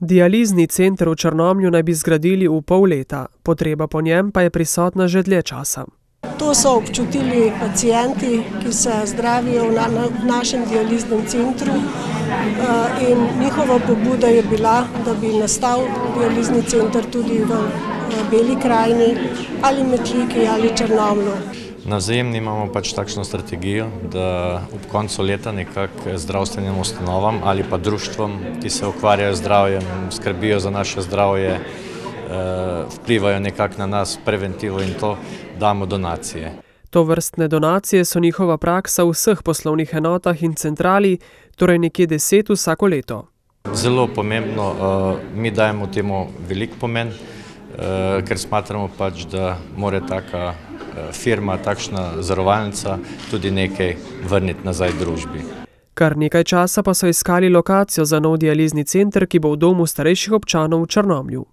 Dializni center v Črnomlju naj bi zgradili v pol leta, potreba po njem pa je prisotna že dlje časa. To so občutili pacijenti, ki se zdravijo v, na, v našem dializnem centru uh, in njihova pobuda je bila, da bi nastal dializni center tudi v uh, Beli krajini ali Metliki ali Črnomlju. Na vzajemni imamo pač takšno strategijo, da ob koncu leta nekako zdravstvenim ustanovam ali pa društvom, ki se ukvarjajo z zdravjem, skrbijo za naše zdravje, vplivajo nekako na nas preventivo in to damo donacije. To vrstne donacije so njihova praksa v vseh poslovnih enotah in centrali, torej nekje deset vsako leto. Zelo pomembno, mi dajemo temu velik pomen, ker smatramo pač, da more taka firma, takšna zarovalnica tudi nekaj vrniti nazaj družbi. Kar nekaj časa pa so iskali lokacijo za nov dializni center, ki bo v domu starejših občanov v Črnomlju.